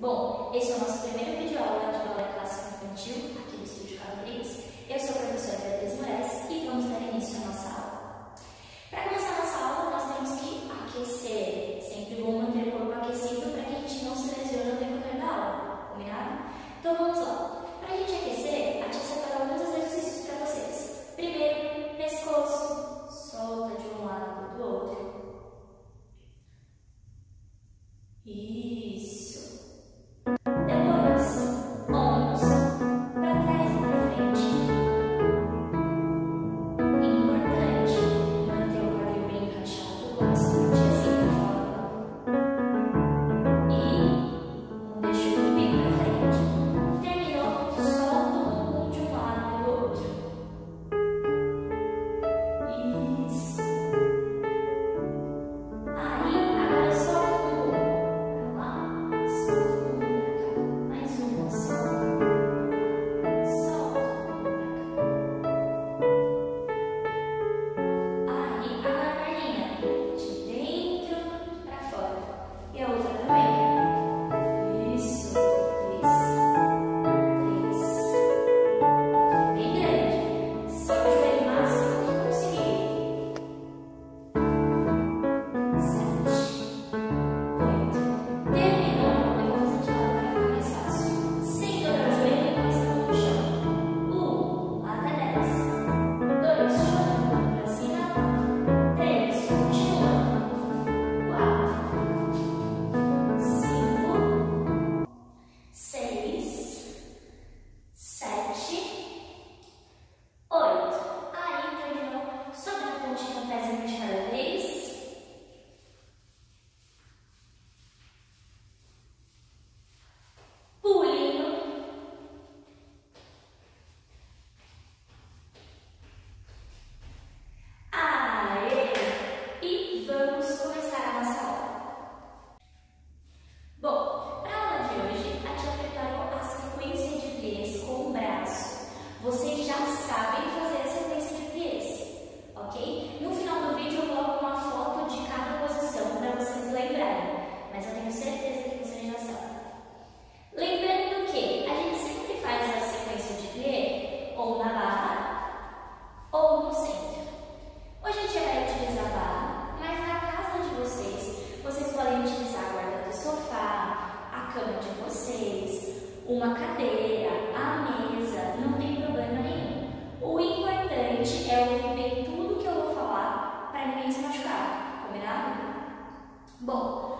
Bom, esse é o nosso primeiro vídeo aula de balé clássico infantil aqui do Estúdio Carlos Eu sou a professora Beatriz Moraes e vamos dar início à nossa aula. cadeira, a mesa, não tem problema nenhum. O importante é ouvir bem tudo que eu vou falar para ninguém se machucar, combinado? Bom,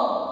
Both.